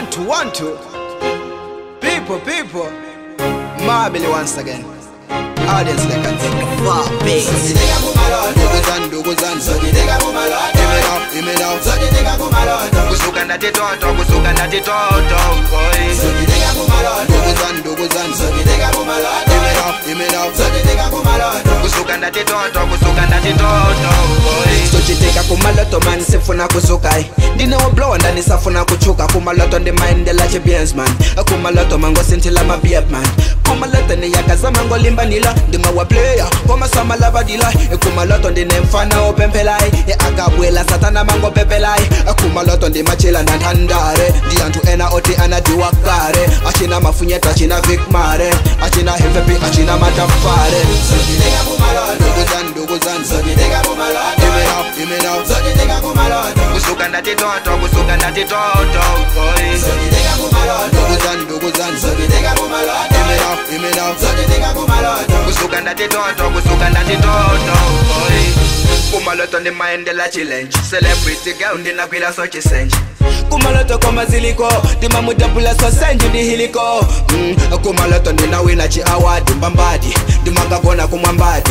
One, two, one, two. People, people. Marbily once again. Audience like a thing. Far big. Duguzan, duguzan. Give me kusuka ndati toto kusuka ndati toto boy. Duguzan, duguzan. Give me now, give me now. kusuka ndati toto kusuka ndati toto boy. Sochiteka kumaloto man sifuna kusuka eh. ndinewoblowa ndanisafuna kuchuka kumaloto ndimayendela chibiens man. Kumaloto mangosintila mabiep man tene yakazama ngolimbanila ndimawaplaya komasamalabadila ekumaloto ndinemfana opempelayi eakabwela satana mangopepelayi akumaloto ndimachela ndanhandare ndi anthu ena oti anadiwa kale acina mafunyeto acina vikmare acina hefepi acina matafare. Kusuka ndatitoto kusuka ndatitoto kumaloto. Sochizinga kumaloto kusuka ndatoto kusuka ndatoto kumaloto ndi mayendela challenge celebrity girl ndinakwila so chisenje. Kumaloto koma ziliko ndimamutapula sosenji ndi hiliko. Mm, kumaloto ndinawina chi awadi mbambadi. Ndimakagona kumwambadi.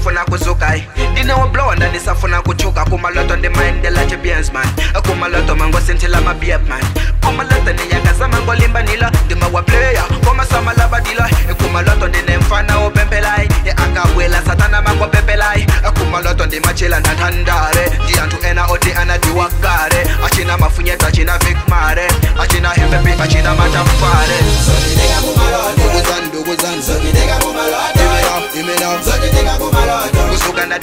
kumaloto man sifuna kusuka eh. ndinewoblowa ndanisafuna kuchuka kumaloto ndimayendela chibiens man. Kumaloto mangosintila mabiep man. Kumaloto ndiyakazama ngolimbanila ndimawaplaya komasamalabadila kumaloto ndinemfana opempelai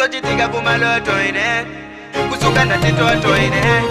kusochitika kumalotoine kusukana titotoine.